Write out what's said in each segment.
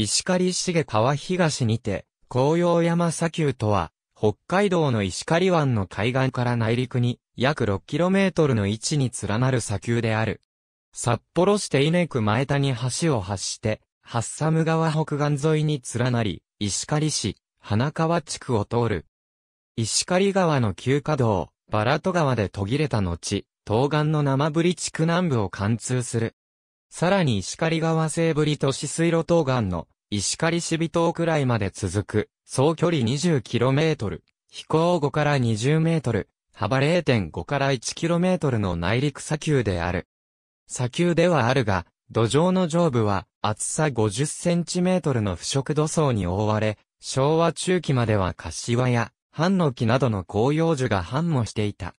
石狩重川東にて、紅葉山砂丘とは、北海道の石狩湾の海岸から内陸に約 6km の位置に連なる砂丘である。札幌市手稲区前谷橋を発して、ハッサム川北岸沿いに連なり、石狩市、花川地区を通る。石狩川の旧河道、バラト川で途切れた後、東岸の生ブリ地区南部を貫通する。さらに石狩川西部里都市水路東岸の石狩市尾島くらいまで続く、総距離 20km、飛行5から 20m、幅0.5から 1km の内陸砂丘である。砂丘ではあるが、土壌の上部は厚さ 50cm の腐食土層に覆われ、昭和中期までは柏やハンノキなどの広葉樹が繁茂していた。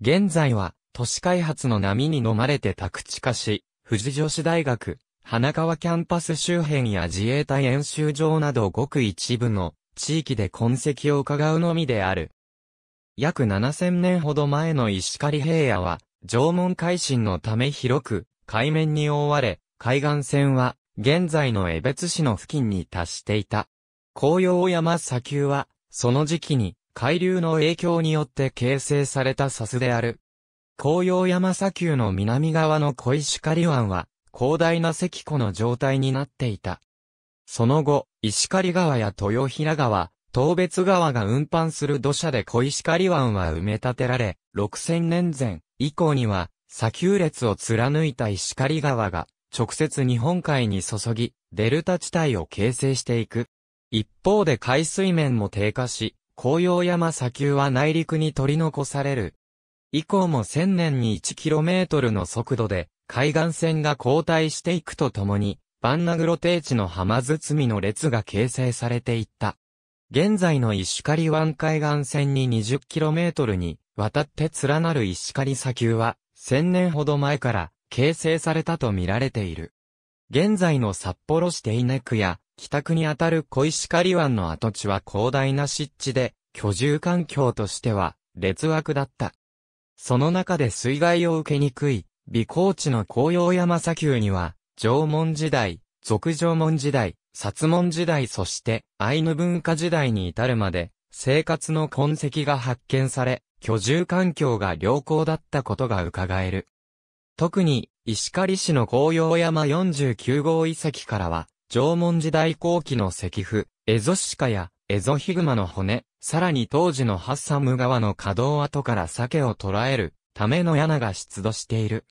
現在は都市開発の波に飲まれて宅地化し、富士女子大学、花川キャンパス周辺や自衛隊演習場などごく一部の地域で痕跡を伺うのみである。約7000年ほど前の石狩平野は、縄文海進のため広く、海面に覆われ、海岸線は、現在の江別市の付近に達していた。紅葉山砂丘は、その時期に、海流の影響によって形成された砂州である。紅葉山砂丘の南側の小石狩湾は、広大な石湖の状態になっていた。その後、石狩川や豊平川、東別川が運搬する土砂で小石狩湾は埋め立てられ、6000年前以降には、砂丘列を貫いた石狩川が、直接日本海に注ぎ、デルタ地帯を形成していく。一方で海水面も低下し、紅葉山砂丘は内陸に取り残される。以降も1000年に 1km の速度で海岸線が後退していくとともに、バンナグロ低地の浜包みの列が形成されていった。現在の石狩湾海岸線に 20km に渡って連なる石狩砂丘は、1000年ほど前から形成されたと見られている。現在の札幌市手稲区や北区にあたる小石狩湾の跡地は広大な湿地で、居住環境としては劣悪だった。その中で水害を受けにくい、美高地の紅葉山砂丘には、縄文時代、俗縄文時代、薩文時代そしてアイヌ文化時代に至るまで、生活の痕跡が発見され、居住環境が良好だったことが伺える。特に、石狩市の紅葉山49号遺跡からは、縄文時代後期の石符、エゾシカやエゾヒグマの骨、さらに当時のハッサム川の稼働跡から鮭を捕らえるための柳が出土している。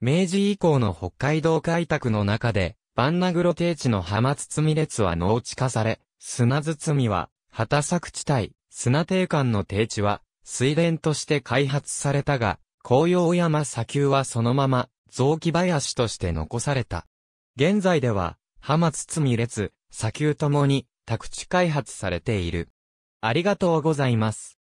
明治以降の北海道開拓の中で、バンナグロ低地の浜包列は農地化され、砂包は、畑作地帯、砂低間の低地は、水田として開発されたが、紅葉山砂丘はそのまま、雑木林として残された。現在では、浜包列、砂丘ともに、宅地開発されている。ありがとうございます。